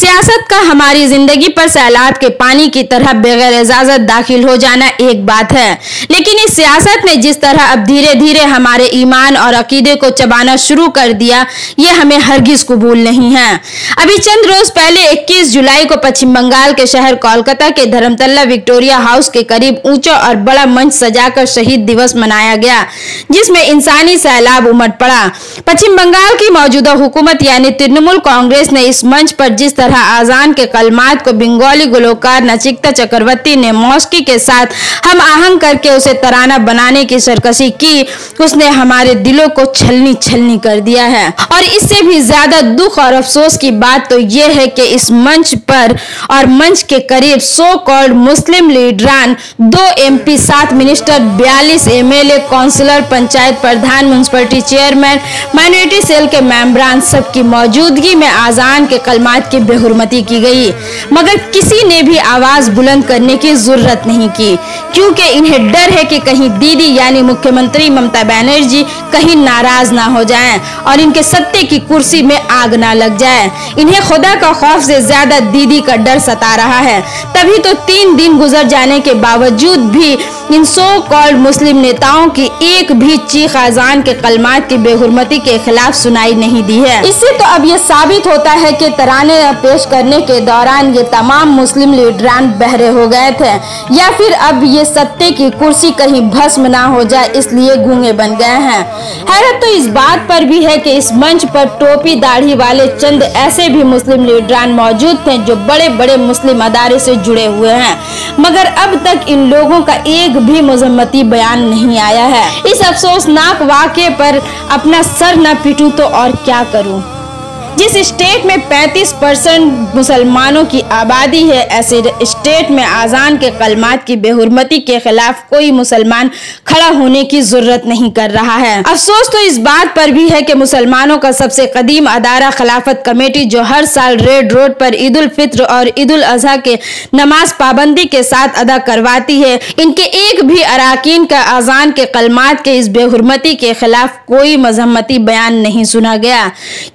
सियासत का हमारी ज़िंदगी पर सैलाब के पानी की तरह बगैर इजाज़त दाखिल हो जाना एक बात है। लेकिन इस सियासत ने जिस तरह अब धीरे धीरे हमारे ईमान और अकीदे को चबाना शुरू कर दिया, ये हमें हरगिज कबूल नहीं है। अभी चंद रोज पहले 21 जुलाई को पश्चिम बंगाल के शहर कोलकाता के धर्मतल्ला विक्टोरिया हाउस के करीब ऊँचा और बड़ा मंच सजाकर शहीद दिवस मनाया गया, जिसमें इंसानी सैलाब उमड़ पड़ा। पश्चिम बंगाल की मौजूदा हुकूमत यानी तृणमूल कांग्रेस ने इस मंच पर जिस तरह आजान के कलमात को बंगाली गुलकार नचिकता चक्रवर्ती ने मौसकी के साथ हम आहंग करके उसे तराना बनाने की सरकशी की, उसने हमारे दिलों को छलनी छलनी कर दिया है। और इससे भी ज़्यादा दुख और अफसोस की बात तो यह है कि इस मंच पर और मंच के करीब सो कॉल्ड मुस्लिम लीडरान दो एमपी सात मिनिस्टर, बयालीस एमएलए काउंसिलर, पंचायत प्रधान, म्यूनसिपलिटी चेयरमैन, माइनॉरिटी सेल के मेम्बरान सबकी मौजूदगी में आजान के कलमात की बेहरमती की गई। मगर किसी ने भी आवाज़ बुलंद करने की ज़रूरत नहीं की। क्योंकि इन्हें डर है कि कहीं दीदी यानी मुख्यमंत्री ममता बनर्जी कहीं नाराज़ ना हो जाएँ और इनके सत्ते की कुर्सी में आग ना लग जाए। इन्हें खुदा का खौफ से ज़्यादा दीदी का डर सता रहा है। तभी तो तीन दिन गुजर जाने के बावजूद भी इन सो कॉल्ड मुस्लिम नेताओं की एक भी चीख आजान के कलमात की बेहरमती के खिलाफ सुनाई नहीं दी है। इससे तो अब ये साबित होता है कि तराने पेश करने के दौरान ये तमाम मुस्लिम लीडरान बहरे हो गए थे, या फिर अब ये सत्ते की कुर्सी कहीं भस्म ना हो जाए, इसलिए गूँगे बन गए हैं। हैरत तो इस बात पर भी है कि इस मंच पर टोपी दाढ़ी वाले चंद ऐसे भी मुस्लिम लीडरान मौजूद थे जो बड़े बड़े मुस्लिम अदारे से जुड़े हुए हैं। मगर अब तक इन लोगों का एक भी मजम्मती बयान नहीं आया है। इस अफसोसनाक वाक्य पर अपना सर न पीटूं तो और क्या करूँ? जिस स्टेट में 35 परसेंट मुसलमानों की आबादी है, ऐसे स्टेट में आजान के कलमात की बेहरमती के खिलाफ कोई मुसलमान खड़ा होने की ज़रूरत नहीं कर रहा है। अफसोस तो इस बात पर भी है कि मुसलमानों का सबसे कदीम अदारा खिलाफत कमेटी जो हर साल रेड रोड पर ईद उल फित्र और ईद उल अजहा के नमाज़ पाबंदी के साथ अदा करवाती है। इनके एक भी अरकान का आजान के कलमात के इस बेहरमती के खिलाफ कोई मजम्मती बयान नहीं सुना गया,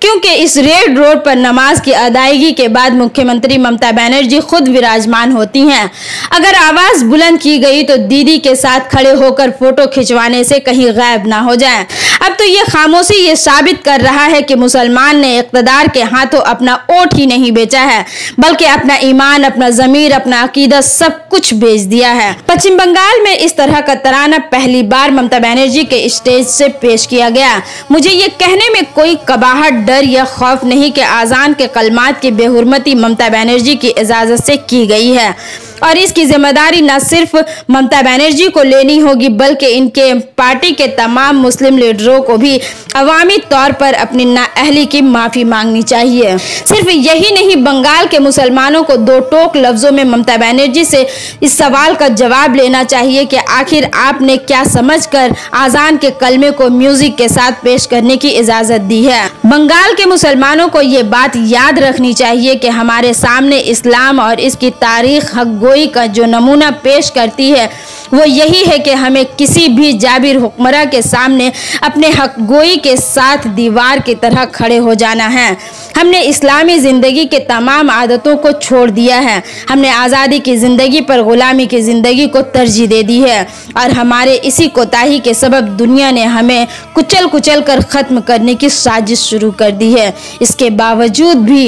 क्योंकि इस रेड रोड पर नमाज़ की अदायगी के बाद मुख्यमंत्री ममता बनर्जी खुद विराजमान होती हैं। अगर आवाज़ बुलंद की गई तो दीदी के साथ खड़े होकर फ़ोटो खिंचवाने से कहीं गायब ना हो जाए। अब तो ये खामोशी ये साबित कर रहा है कि मुसलमान ने इकतदार के हाथों अपना ओट ही नहीं बेचा है, बल्कि अपना ईमान, अपना जमीर, अपना अकीदत सब कुछ बेच दिया है। पश्चिम बंगाल में इस तरह का तराना पहली बार ममता बनर्जी के स्टेज से पेश किया गया। मुझे ये कहने में कोई कबाहट, डर या खौफ नहीं कि आजान के कलमात की बेहरमती ममता बनर्जी की इजाज़त से की गई है। और इसकी ज़िम्मेदारी न सिर्फ़ ममता बनर्जी को लेनी होगी, बल्कि इनके पार्टी के तमाम मुस्लिम लीडरों को भी अवामी तौर पर अपनी नाअहली की माफ़ी मांगनी चाहिए। सिर्फ़ यही नहीं, बंगाल के मुसलमानों को दो टोक लफ्ज़ों में ममता बनर्जी से इस सवाल का जवाब लेना चाहिए कि आखिर आपने क्या समझकर आज़ान के कलमे को म्यूज़िक के साथ पेश करने की इजाज़त दी है? बंगाल के मुसलमानों को ये बात याद रखनी चाहिए कि हमारे सामने इस्लाम और इसकी तारीख हक गोई का जो नमूना पेश करती है, वो यही है कि हमें किसी भी जाबिर हुक्मरा के सामने अपने हक गोई के साथ दीवार की तरह खड़े हो जाना है। हमने इस्लामी ज़िंदगी के तमाम आदतों को छोड़ दिया है। हमने आज़ादी की ज़िंदगी पर ग़ुलामी की ज़िंदगी को तरजीह दे दी है और हमारे इसी कोताही के सबब दुनिया ने हमें कुचल कुचल कर ख़त्म करने की साजिश शुरू कर दी है। इसके बावजूद भी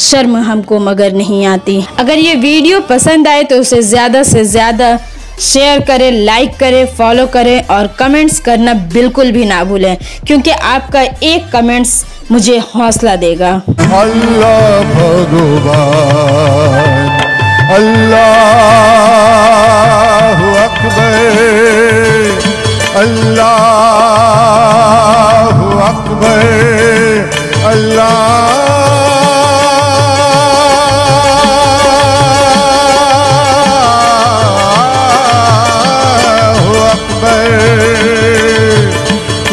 शर्म हमको मगर नहीं आती। अगर ये वीडियो पसंद आए तो उसे ज़्यादा से ज़्यादा शेयर करें लाइक करें फॉलो करें और कमेंट्स करना बिल्कुल भी ना भूलें, क्योंकि आपका एक कमेंट्स मुझे हौसला देगा। अल्लाह भगवान, अल्लाह अकबर, अल्लाह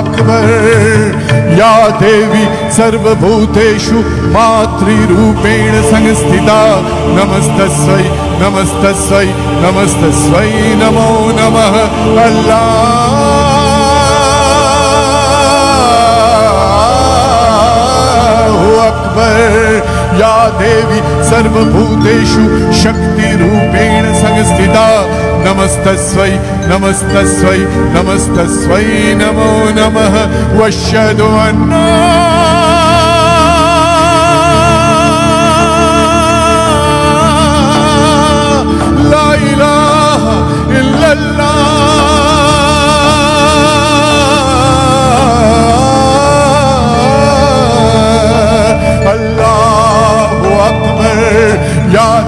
अकबर या देवी सर्वभूतेषु मातृरूपेण संस्थिता। नमस्तस्यै नमस्तस्यै नमस्तस्यै नमो नमः। अकबर या देवी सर्वभूतेषु शक्तिरूपेण संस्थिता नमस्तस्वै नमस्तस्वै नमस्तस्वै नमो नमः वश्यदो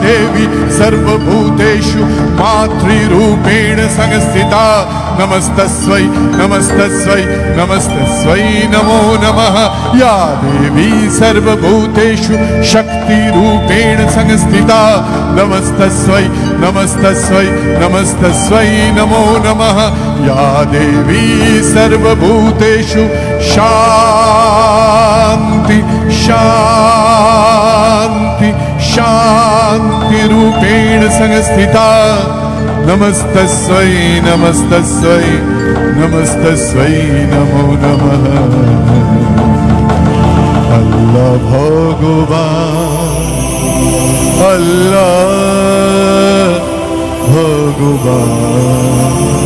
देवी सर्वभूतेषु मातृरूपेण संस्थिता नमस्तस्वै नमस्तस्वै नमस्तस्वै नमो नमः। या देवी सर्वभूतेषु शक्तिरूपेण संस्थिता नमस्तस्वै नमस्तस्वै नमस्तस्वै नमो नमः। या देवी सर्वभूतेषु शान्ति शान्ति शान्तिरूपेण संस्थिता नमस्तस्वै नमस्तस्वै नमस्तस्वै नमो नमः। अल्लाह भगवान अल्लाह भगवान। धन्यवाद